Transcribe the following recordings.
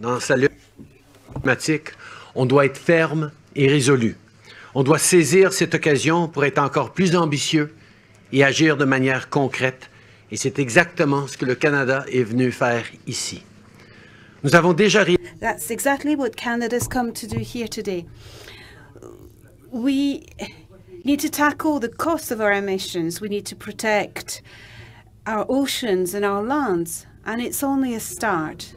Dans sa lutte climatique, on doit être ferme et résolu. On doit saisir cette occasion pour être encore plus ambitieux et agir de manière concrète. Et c'est exactement ce que le Canada est venu faire ici. Nous avons déjà That's exactly what Canada's come to do here today. We need to tackle the cost of our emissions. We need to protect our oceans and our lands, and it's only a start.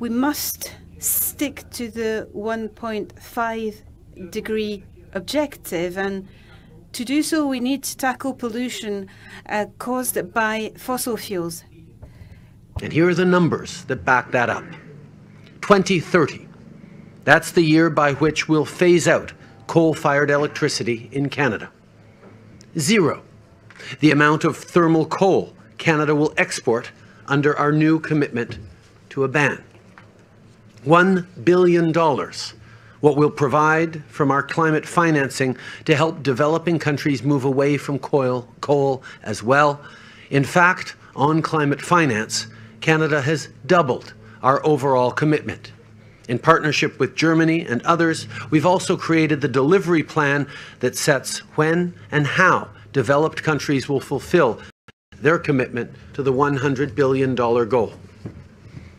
We must stick to the 1.5 degree objective, and to do so, we need to tackle pollution uh, caused by fossil fuels. And here are the numbers that back that up. 2030, that's the year by which we'll phase out coal-fired electricity in Canada. Zero, the amount of thermal coal Canada will export under our new commitment to a ban. $1 billion, what we'll provide from our climate financing to help developing countries move away from coal, coal as well. In fact, on climate finance, Canada has doubled our overall commitment. In partnership with Germany and others, we've also created the delivery plan that sets when and how developed countries will fulfill their commitment to the $100 billion goal.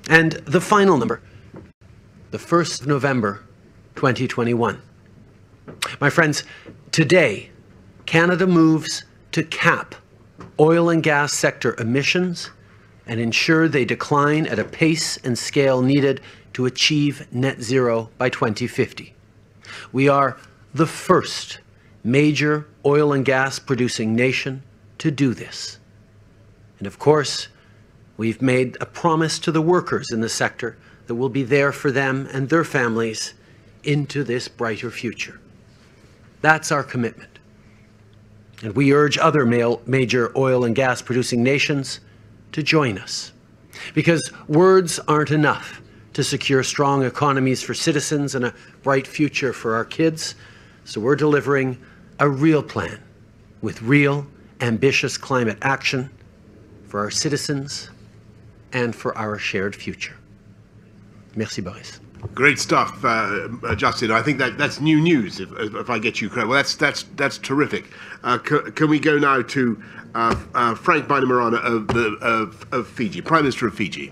And the final number, the 1st of November 2021. My friends, today, Canada moves to cap oil and gas sector emissions and ensure they decline at a pace and scale needed to achieve net zero by 2050. We are the first major oil and gas producing nation to do this. And of course, we've made a promise to the workers in the sector that will be there for them and their families into this brighter future. That's our commitment. And we urge other major oil and gas producing nations to join us. Because words aren't enough to secure strong economies for citizens and a bright future for our kids. So we're delivering a real plan with real, ambitious climate action for our citizens and for our shared future. Merci, Boris. Great stuff, uh, uh, Justin. I think that that's new news. If, if I get you correct, well, that's that's that's terrific. Uh, can we go now to uh, uh, Frank Bainimarama of, the, of, of Fiji, Prime Minister of Fiji?